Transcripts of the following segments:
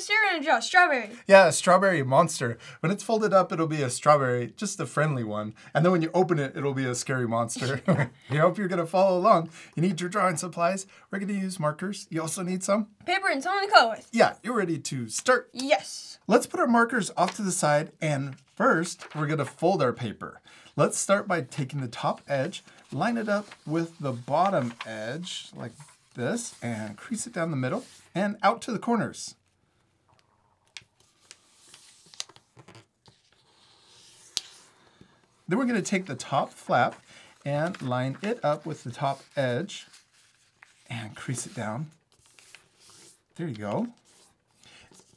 Mister, you're gonna draw strawberry. Yeah, a strawberry monster. When it's folded up, it'll be a strawberry, just a friendly one. And then when you open it, it'll be a scary monster. we hope you're gonna follow along. You need your drawing supplies. We're gonna use markers. You also need some. Paper and something to color with. Yeah, you're ready to start. Yes. Let's put our markers off to the side and first we're gonna fold our paper. Let's start by taking the top edge, line it up with the bottom edge like this and crease it down the middle and out to the corners. Then we're gonna take the top flap and line it up with the top edge and crease it down. There you go.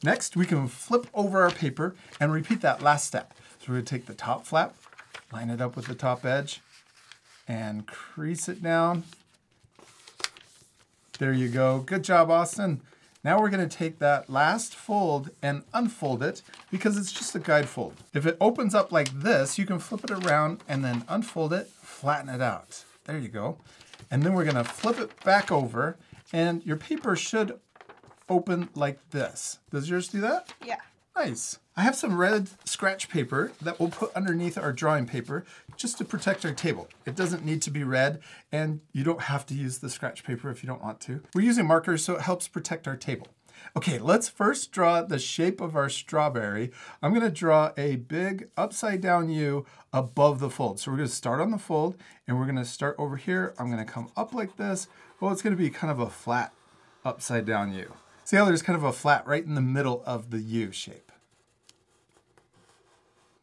Next, we can flip over our paper and repeat that last step. So we're gonna take the top flap, line it up with the top edge, and crease it down. There you go. Good job, Austin. Now we're gonna take that last fold and unfold it because it's just a guide fold. If it opens up like this, you can flip it around and then unfold it, flatten it out. There you go. And then we're gonna flip it back over and your paper should open like this. Does yours do that? Yeah. Nice. I have some red scratch paper that we'll put underneath our drawing paper just to protect our table. It doesn't need to be red and you don't have to use the scratch paper if you don't want to. We're using markers so it helps protect our table. Okay, let's first draw the shape of our strawberry. I'm gonna draw a big upside down U above the fold. So we're gonna start on the fold and we're gonna start over here. I'm gonna come up like this. Well, it's gonna be kind of a flat upside down U. See how there's kind of a flat right in the middle of the U shape.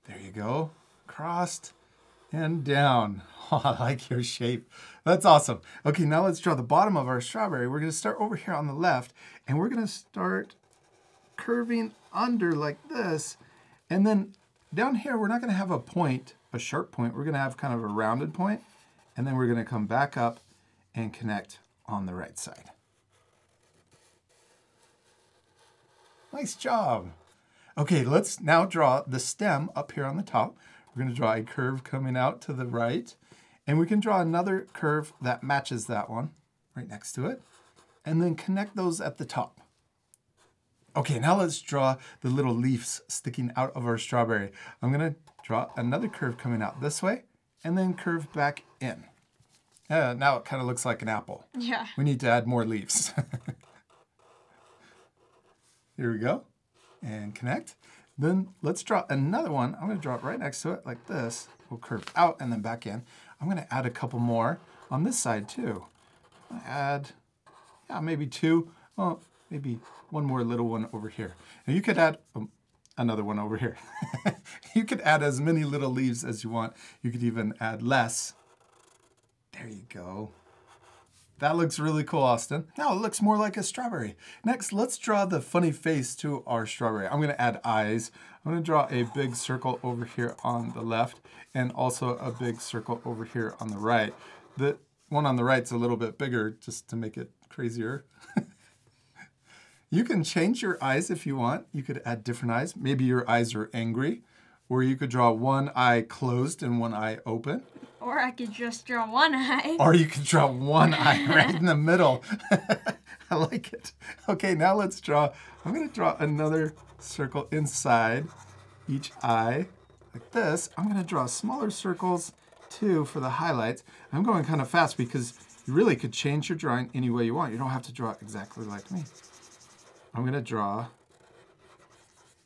There you go. Crossed and down. Oh, I like your shape. That's awesome. Okay, now let's draw the bottom of our strawberry. We're gonna start over here on the left and we're gonna start curving under like this. And then down here, we're not gonna have a point, a sharp point. We're gonna have kind of a rounded point, And then we're gonna come back up and connect on the right side. Nice job. Okay, let's now draw the stem up here on the top. We're gonna draw a curve coming out to the right, and we can draw another curve that matches that one right next to it, and then connect those at the top. Okay, now let's draw the little leaves sticking out of our strawberry. I'm gonna draw another curve coming out this way, and then curve back in. Uh, now it kind of looks like an apple. Yeah. We need to add more leaves. Here we go. And connect. Then let's draw another one. I'm gonna draw it right next to it like this. We'll curve out and then back in. I'm gonna add a couple more on this side too. Add, yeah, maybe two. Well, maybe one more little one over here. And you could add um, another one over here. you could add as many little leaves as you want. You could even add less. There you go. That looks really cool, Austin. Now it looks more like a strawberry. Next, let's draw the funny face to our strawberry. I'm gonna add eyes. I'm gonna draw a big circle over here on the left and also a big circle over here on the right. The one on the right's a little bit bigger just to make it crazier. you can change your eyes if you want. You could add different eyes. Maybe your eyes are angry, or you could draw one eye closed and one eye open. Or I could just draw one eye. Or you could draw one eye right in the middle. I like it. Okay, now let's draw. I'm going to draw another circle inside each eye like this. I'm going to draw smaller circles too for the highlights. I'm going kind of fast because you really could change your drawing any way you want. You don't have to draw exactly like me. I'm going to draw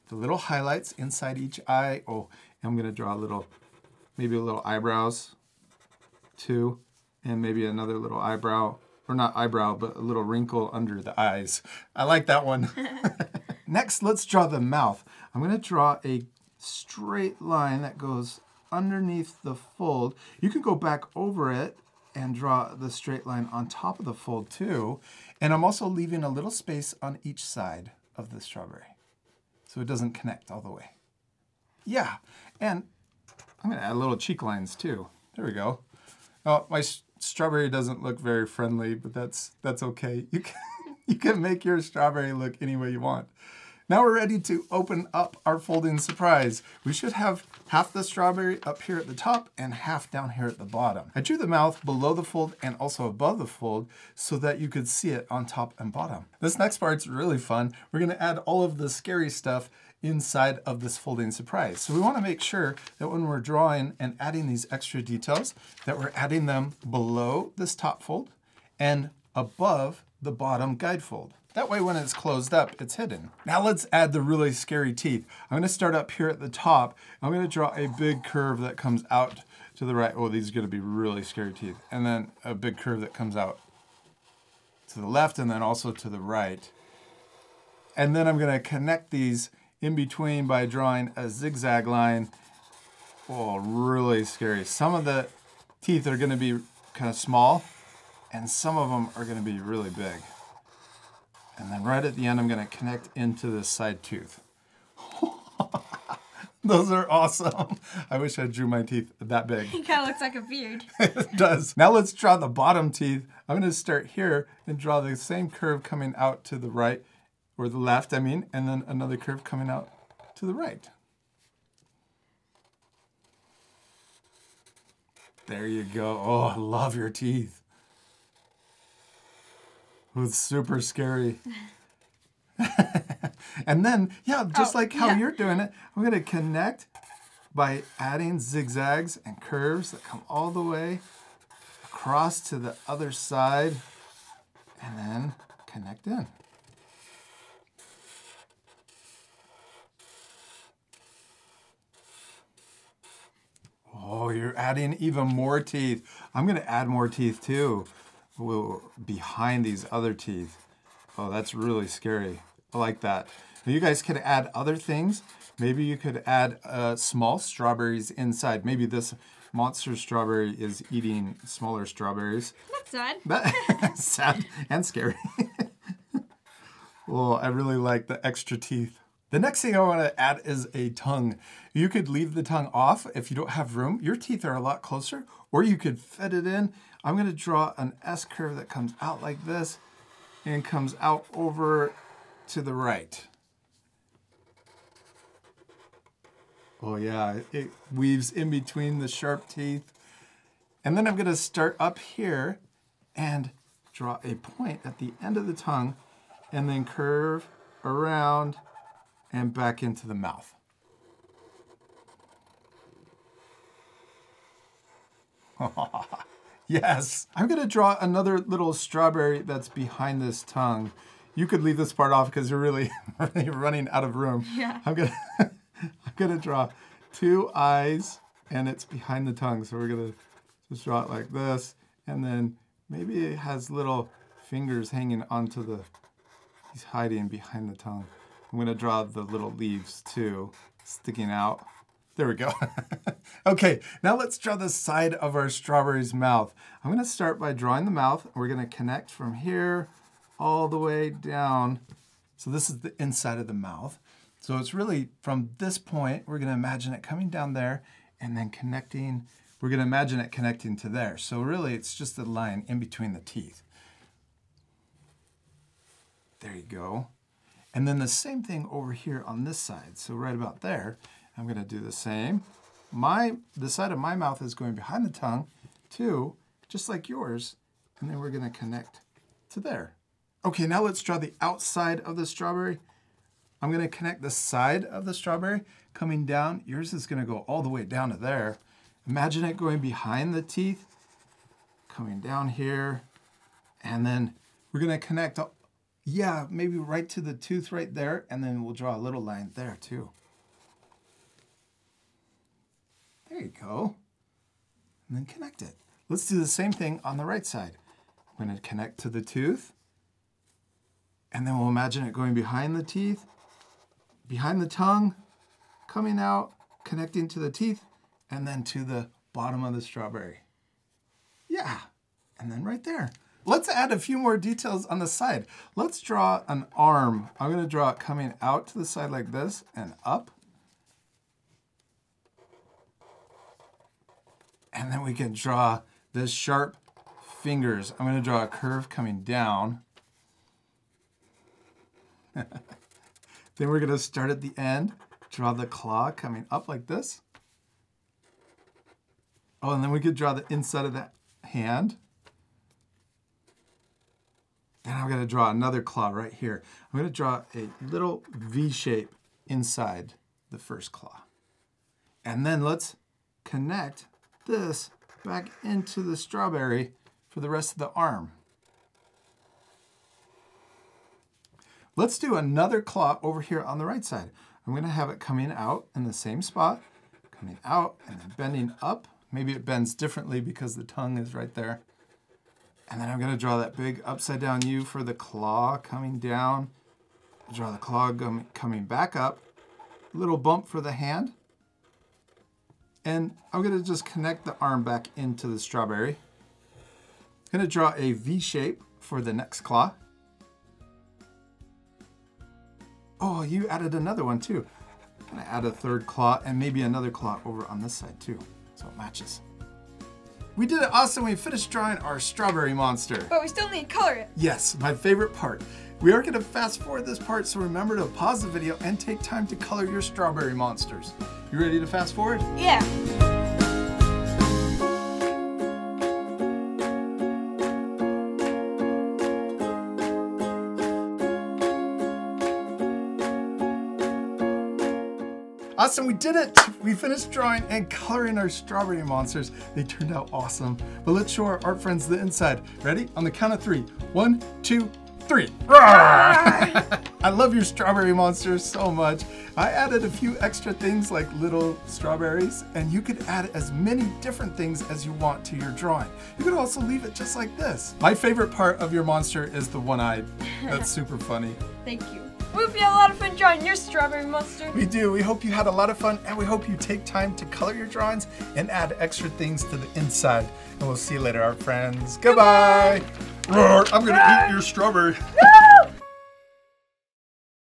the little highlights inside each eye. Oh, I'm going to draw a little, maybe a little eyebrows too, and maybe another little eyebrow, or not eyebrow, but a little wrinkle under the eyes. I like that one. Next, let's draw the mouth. I'm gonna draw a straight line that goes underneath the fold. You can go back over it and draw the straight line on top of the fold too. And I'm also leaving a little space on each side of the strawberry so it doesn't connect all the way. Yeah, and I'm gonna add little cheek lines too. There we go. Oh, my strawberry doesn't look very friendly, but that's that's okay. You can you can make your strawberry look any way you want. Now we're ready to open up our folding surprise. We should have half the strawberry up here at the top and half down here at the bottom. I drew the mouth below the fold and also above the fold so that you could see it on top and bottom. This next part's really fun. We're gonna add all of the scary stuff inside of this folding surprise. So we wanna make sure that when we're drawing and adding these extra details, that we're adding them below this top fold and above the bottom guide fold. That way when it's closed up, it's hidden. Now let's add the really scary teeth. I'm gonna start up here at the top. I'm gonna draw a big curve that comes out to the right. Oh, these are gonna be really scary teeth. And then a big curve that comes out to the left and then also to the right. And then I'm gonna connect these in between by drawing a zigzag line. Oh, really scary. Some of the teeth are gonna be kind of small and some of them are gonna be really big. And then right at the end, I'm gonna connect into this side tooth. Those are awesome. I wish I drew my teeth that big. He kind of looks like a beard. it does. Now let's draw the bottom teeth. I'm gonna start here and draw the same curve coming out to the right, or the left, I mean, and then another curve coming out to the right. There you go. Oh, I love your teeth. Was super scary. and then, yeah, just Oh, like how yeah. you're doing it, I'm gonna connect by adding zigzags and curves that come all the way across to the other side and then connect in. Oh, you're adding even more teeth. I'm gonna add more teeth too. Behind these other teeth. Oh, that's really scary. I like that. Now you guys could add other things. Maybe you could add uh, small strawberries inside. Maybe this monster strawberry is eating smaller strawberries. That's sad. That sad and scary. well, I really like the extra teeth. The next thing I want to add is a tongue. You could leave the tongue off if you don't have room. Your teeth are a lot closer, or you could fit it in. I'm going to draw an S curve that comes out like this and comes out over to the right. Oh yeah, it weaves in between the sharp teeth. And then I'm gonna start up here and draw a point at the end of the tongue and then curve around and back into the mouth. yes. I'm gonna draw another little strawberry that's behind this tongue. You could leave this part off because you're really, really running out of room. Yeah. I'm gonna, I'm gonna draw two eyes and it's behind the tongue. So we're gonna just draw it like this. And then maybe it has little fingers hanging onto the, he's hiding behind the tongue. I'm gonna draw the little leaves too, sticking out. There we go. okay, now let's draw the side of our strawberry's mouth. I'm gonna start by drawing the mouth. We're gonna connect from here all the way down. So this is the inside of the mouth. So it's really from this point, we're gonna imagine it coming down there and then connecting, we're gonna imagine it connecting to there. So really it's just a line in between the teeth. There you go. And then the same thing over here on this side. So right about there, I'm gonna do the same. My, the side of my mouth is going behind the tongue too, just like yours. And then we're gonna connect to there. Okay, now let's draw the outside of the strawberry. I'm gonna connect the side of the strawberry coming down. Yours is gonna go all the way down to there. Imagine it going behind the teeth, coming down here, and then we're gonna connect, yeah, maybe right to the tooth right there, and then we'll draw a little line there too. There you go. And then connect it. Let's do the same thing on the right side. I'm gonna connect to the tooth, and then we'll imagine it going behind the teeth, behind the tongue, coming out, connecting to the teeth, and then to the bottom of the strawberry. Yeah, and then right there. Let's add a few more details on the side. Let's draw an arm. I'm gonna draw it coming out to the side like this and up. And then we can draw this sharp fingers. I'm gonna draw a curve coming down. Then we're gonna start at the end, draw the claw coming up like this. Oh, and then we could draw the inside of the hand. Then I'm gonna draw another claw right here. I'm gonna draw a little V shape inside the first claw. And then let's connect this back into the strawberry for the rest of the arm. Let's do another claw over here on the right side. I'm gonna have it coming out in the same spot, coming out and then bending up. Maybe it bends differently because the tongue is right there. And then I'm gonna draw that big upside down U for the claw coming down. Draw the claw coming back up. Little bump for the hand. And I'm gonna just connect the arm back into the strawberry. I'm gonna draw a V shape for the next claw. Oh, you added another one too. I'm gonna add a third claw and maybe another claw over on this side too, so it matches. We did it awesome. We finished drawing our strawberry monster. But we still need to color it. Yes, my favorite part. We are gonna fast forward this part, so remember to pause the video and take time to color your strawberry monsters. You ready to fast forward? Yeah. Awesome, we did it! We finished drawing and coloring our strawberry monsters. They turned out awesome. But let's show our art friends the inside. Ready? On the count of three. One, two, three. I love your strawberry monsters so much. I added a few extra things like little strawberries, and you could add as many different things as you want to your drawing. You could also leave it just like this. My favorite part of your monster is the one-eyed. That's super funny. Thank you. We hope you had a lot of fun drawing your strawberry monster. We do. We hope you had a lot of fun and we hope you take time to color your drawings and add extra things to the inside. And we'll see you later, our friends. Goodbye. Goodbye. I'm going to eat your strawberry.